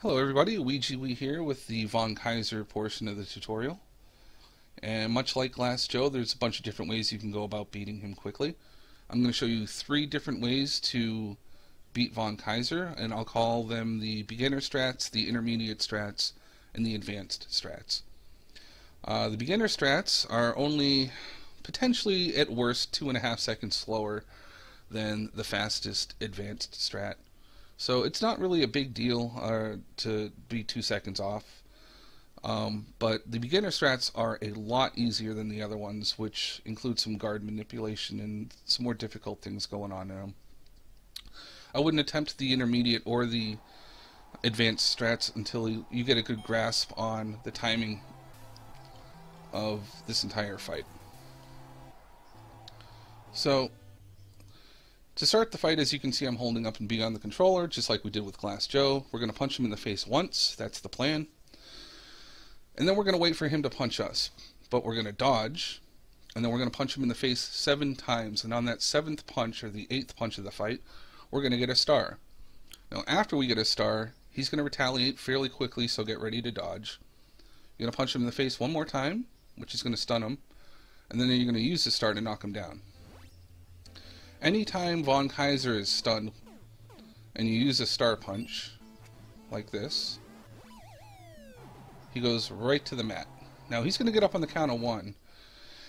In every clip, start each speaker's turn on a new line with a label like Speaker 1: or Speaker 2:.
Speaker 1: Hello everybody, Ouijawii here with the Von Kaiser portion of the tutorial. And much like Glass Joe, there's a bunch of different ways you can go about beating him quickly. I'm going to show you three different ways to beat Von Kaiser, and I'll call them the beginner strats, the intermediate strats, and the advanced strats. Uh, the beginner strats are only potentially at worst two and a half seconds slower than the fastest advanced strat. So it's not really a big deal uh, to be two seconds off. Um, but the beginner strats are a lot easier than the other ones, which include some guard manipulation and some more difficult things going on in them. I wouldn't attempt the intermediate or the advanced strats until you, you get a good grasp on the timing of this entire fight. So to start the fight, as you can see, I'm holding up and B on the controller, just like we did with Glass Joe. We're going to punch him in the face once. That's the plan. And then we're going to wait for him to punch us. But we're going to dodge, and then we're going to punch him in the face seven times. And on that seventh punch, or the eighth punch of the fight, we're going to get a star. Now, after we get a star, he's going to retaliate fairly quickly, so get ready to dodge. You're going to punch him in the face one more time, which is going to stun him. And then you're going to use the star to knock him down. Anytime Von Kaiser is stunned and you use a star punch, like this, he goes right to the mat. Now he's going to get up on the count of one.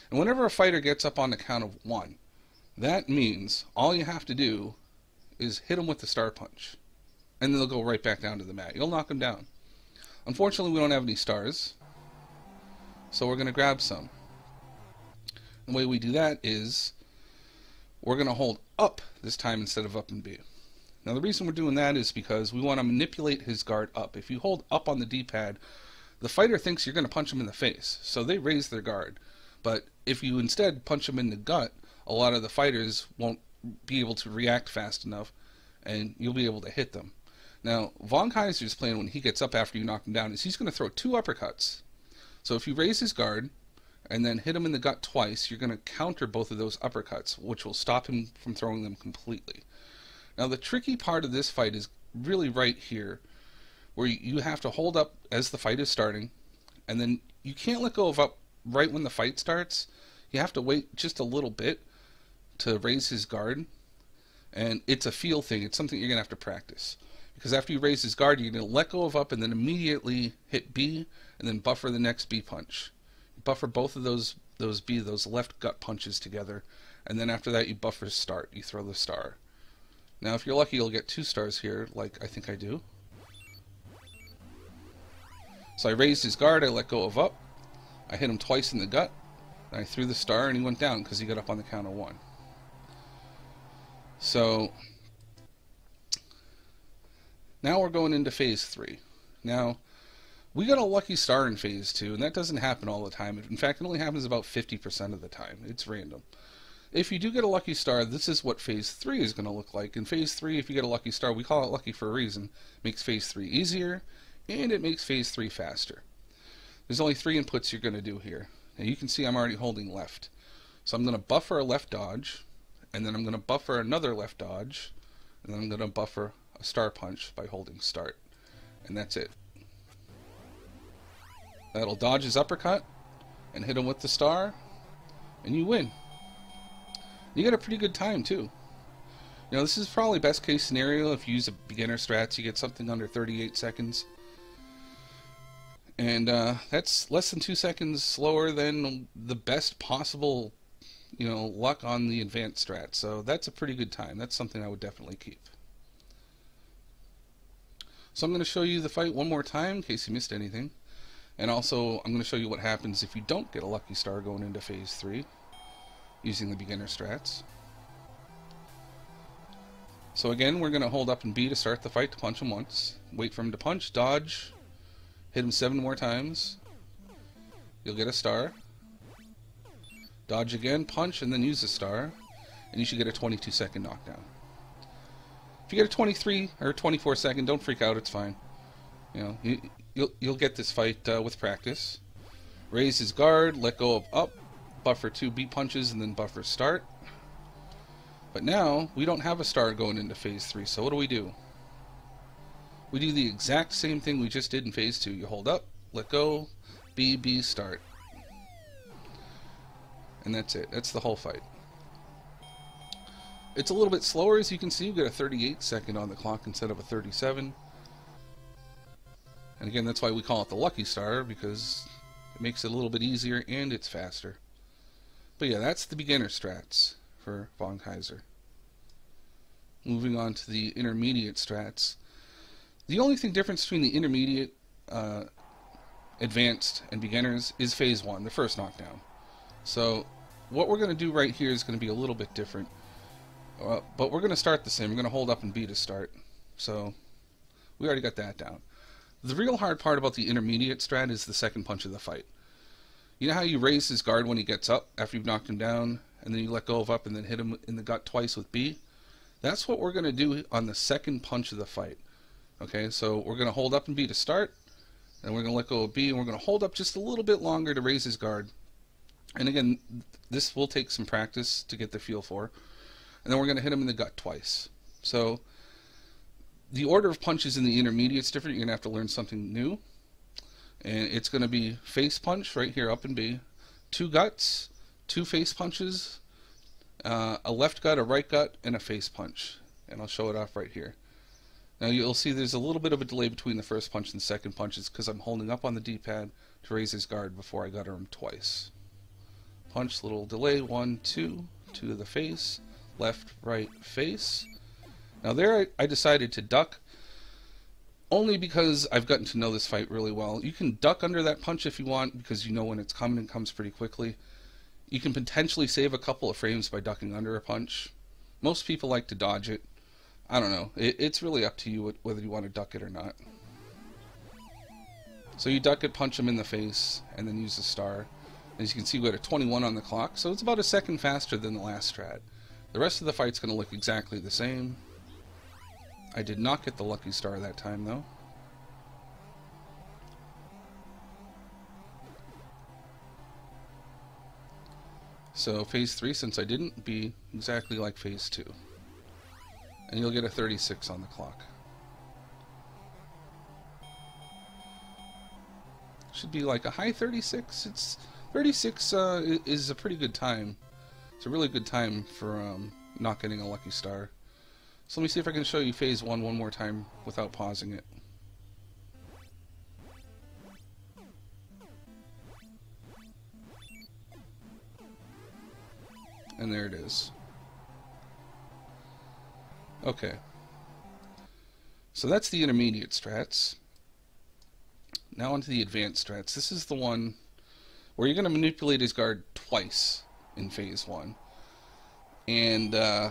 Speaker 1: And whenever a fighter gets up on the count of one, that means all you have to do is hit him with the star punch. And then they'll go right back down to the mat. You'll knock him down. Unfortunately, we don't have any stars. So we're going to grab some. The way we do that is we're going to hold up this time instead of up and B. Now the reason we're doing that is because we want to manipulate his guard up. If you hold up on the D-pad, the fighter thinks you're going to punch him in the face, so they raise their guard. But if you instead punch him in the gut, a lot of the fighters won't be able to react fast enough, and you'll be able to hit them. Now, Von Kaiser's plan when he gets up after you knock him down is he's going to throw two uppercuts. So if you raise his guard, and then hit him in the gut twice, you're going to counter both of those uppercuts, which will stop him from throwing them completely. Now, the tricky part of this fight is really right here, where you have to hold up as the fight is starting, and then you can't let go of up right when the fight starts. You have to wait just a little bit to raise his guard, and it's a feel thing. It's something you're going to have to practice. Because after you raise his guard, you're going to let go of up and then immediately hit B, and then buffer the next B punch buffer both of those those B those left gut punches together, and then after that you buffer start. You throw the star. Now, if you're lucky, you'll get two stars here, like I think I do. So I raised his guard. I let go of up. I hit him twice in the gut. I threw the star, and he went down because he got up on the count of one. So now we're going into phase three. Now we got a lucky star in phase two, and that doesn't happen all the time. In fact, it only happens about 50% of the time. It's random. If you do get a lucky star, this is what phase three is going to look like. In phase three, if you get a lucky star, we call it lucky for a reason. It makes phase three easier, and it makes phase three faster. There's only three inputs you're going to do here. Now you can see I'm already holding left. So I'm going to buffer a left dodge, and then I'm going to buffer another left dodge, and then I'm going to buffer a star punch by holding start. And that's it. That'll dodge his uppercut and hit him with the star, and you win. You get a pretty good time, too. You know, this is probably best case scenario. If you use a beginner strats, you get something under 38 seconds. And uh, that's less than two seconds slower than the best possible, you know, luck on the advanced strat. So that's a pretty good time. That's something I would definitely keep. So I'm going to show you the fight one more time in case you missed anything. And also, I'm going to show you what happens if you don't get a Lucky Star going into Phase 3 using the beginner strats. So again, we're going to hold up and B to start the fight to punch him once. Wait for him to punch, dodge, hit him seven more times. You'll get a star. Dodge again, punch, and then use the star. And you should get a 22 second knockdown. If you get a 23 or 24 second, don't freak out, it's fine. You know, you, you'll you'll get this fight uh, with practice. Raise his guard, let go of up, buffer two beat punches, and then buffer start. But now we don't have a star going into phase three, so what do we do? we do the exact same thing we just did in phase two. You hold up, let go, B, B, start. And that's it. That's the whole fight. It's a little bit slower, as you can see. We've got a 38 second on the clock instead of a 37. And again, that's why we call it the Lucky Star, because it makes it a little bit easier and it's faster. But yeah, that's the beginner strats for Von Kaiser. Moving on to the intermediate strats. The only thing difference between the intermediate, uh, advanced, and beginners is phase one, the first knockdown. So what we're going to do right here is going to be a little bit different. Uh, but we're going to start the same. We're going to hold up and B to start. So we already got that down. The real hard part about the intermediate strat is the second punch of the fight. You know how you raise his guard when he gets up after you've knocked him down, and then you let go of up and then hit him in the gut twice with B? That's what we're going to do on the second punch of the fight. Okay, so we're going to hold up and B to start, and we're going to let go of B, and we're going to hold up just a little bit longer to raise his guard. And again, this will take some practice to get the feel for. And then we're going to hit him in the gut twice. So the order of punches in the intermediate is different. You're going to have to learn something new. And it's going to be face punch right here up and B, two guts, two face punches, uh, a left gut, a right gut, and a face punch. And I'll show it off right here. Now you'll see there's a little bit of a delay between the first punch and the second punches because I'm holding up on the D-pad to raise his guard before I gutter him twice. Punch, little delay, one, two, two to the face, left, right, face. Now there I, I decided to duck only because I've gotten to know this fight really well. You can duck under that punch if you want because you know when it's coming and comes pretty quickly. You can potentially save a couple of frames by ducking under a punch. Most people like to dodge it. I don't know. It, it's really up to you whether you want to duck it or not. So you duck it, punch him in the face, and then use the star. As you can see, we got a 21 on the clock, so it's about a second faster than the last strat. The rest of the fight's going to look exactly the same. I did not get the lucky star that time, though. So phase 3, since I didn't, be exactly like phase 2. And you'll get a 36 on the clock. Should be like a high 36. It's 36 uh, is a pretty good time. It's a really good time for um, not getting a lucky star. So let me see if I can show you phase 1 one more time without pausing it. And there it is. Okay. So that's the intermediate strats. Now onto the advanced strats. This is the one where you're going to manipulate his guard twice in phase one. And uh,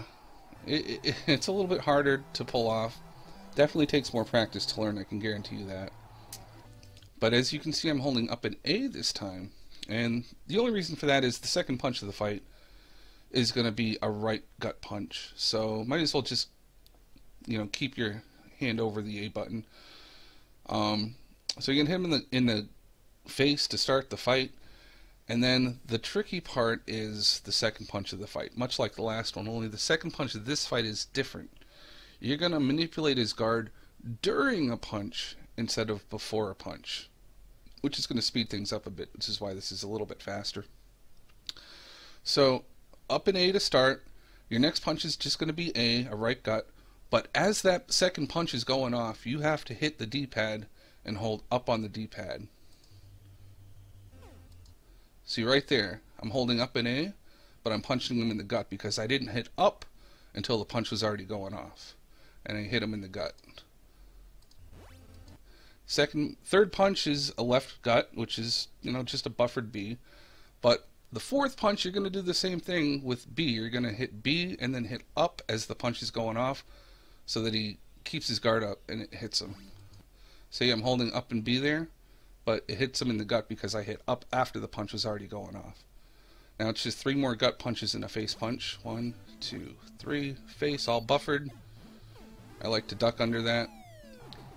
Speaker 1: it, it, it's a little bit harder to pull off. Definitely takes more practice to learn, I can guarantee you that. But as you can see, I'm holding up an A this time. And the only reason for that is the second punch of the fight is going to be a right gut punch. So might as well just, you know, keep your hand over the A button. Um, so you can hit him in the in the face to start the fight, and then the tricky part is the second punch of the fight. Much like the last one, only the second punch of this fight is different. You're going to manipulate his guard during a punch instead of before a punch, which is going to speed things up a bit, which is why this is a little bit faster. So, up in A to start, your next punch is just going to be A, a right gut, but as that second punch is going off, you have to hit the D-pad and hold up on the D-pad. See right there, I'm holding up an A, but I'm punching him in the gut because I didn't hit up until the punch was already going off. And I hit him in the gut. Second, third punch is a left gut, which is, you know, just a buffered B. But the fourth punch, you're going to do the same thing with B. You're going to hit B and then hit up as the punch is going off so that he keeps his guard up and it hits him. See, I'm holding up and B there but it hits him in the gut because I hit up after the punch was already going off. Now it's just three more gut punches and a face punch. One, two, three. Face all buffered. I like to duck under that.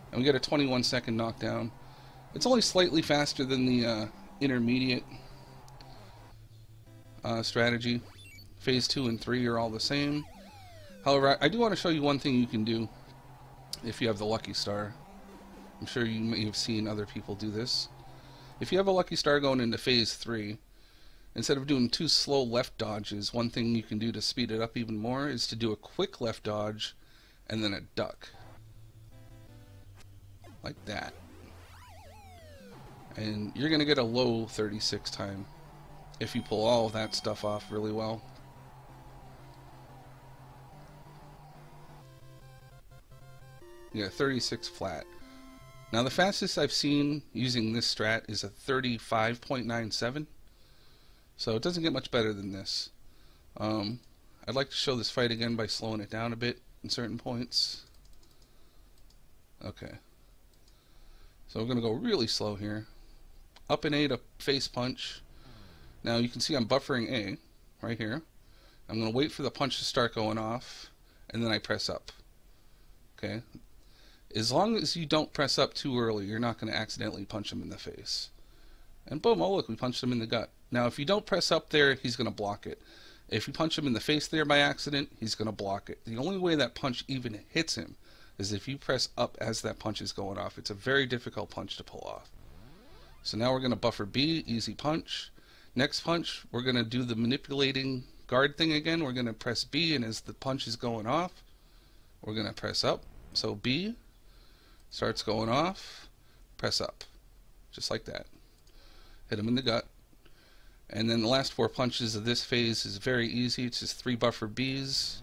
Speaker 1: And we get a 21 second knockdown. It's only slightly faster than the uh, intermediate uh, strategy. Phase 2 and 3 are all the same. However, I do want to show you one thing you can do if you have the Lucky Star. I'm sure you may have seen other people do this. If you have a Lucky Star going into Phase 3, instead of doing two slow left dodges, one thing you can do to speed it up even more is to do a quick left dodge and then a duck. Like that. And you're going to get a low 36 time if you pull all that stuff off really well. Yeah, 36 flat. Now the fastest I've seen using this strat is a 35.97. So it doesn't get much better than this. Um, I'd like to show this fight again by slowing it down a bit in certain points. Okay. So we're going to go really slow here. Up and A to face punch. Now you can see I'm buffering A right here. I'm going to wait for the punch to start going off and then I press up. Okay, as long as you don't press up too early, you're not going to accidentally punch him in the face. And boom, oh look, we punched him in the gut. Now if you don't press up there, he's going to block it. If you punch him in the face there by accident, he's going to block it. The only way that punch even hits him is if you press up as that punch is going off. It's a very difficult punch to pull off. So now we're going to buffer B, easy punch. Next punch, we're going to do the manipulating guard thing again. We're going to press B, and as the punch is going off, we're going to press up. So B, starts going off, press up, just like that. Hit him in the gut. And then the last four punches of this phase is very easy. It's just three buffer Bs,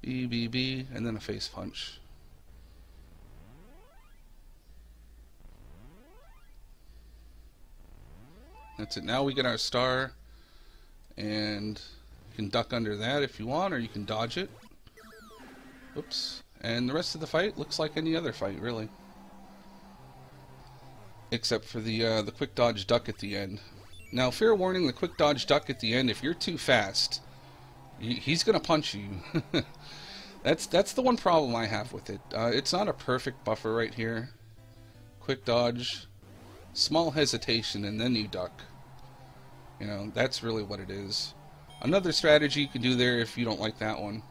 Speaker 1: B, B, B, and then a face punch. That's it. Now we get our star, and you can duck under that if you want, or you can dodge it. Oops. And the rest of the fight looks like any other fight, really. Except for the uh, the quick dodge duck at the end. Now, fair warning, the quick dodge duck at the end, if you're too fast, he's going to punch you. that's that's the one problem I have with it. Uh, it's not a perfect buffer right here. Quick dodge, small hesitation, and then you duck. You know, that's really what it is. Another strategy you can do there if you don't like that one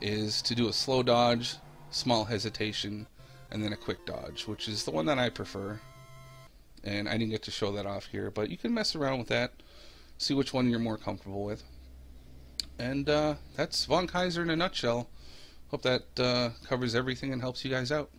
Speaker 1: is to do a slow dodge, small hesitation, and then a quick dodge, which is the one that I prefer. And I didn't get to show that off here, but you can mess around with that, see which one you're more comfortable with. And uh, that's Von Kaiser in a nutshell. Hope that uh, covers everything and helps you guys out.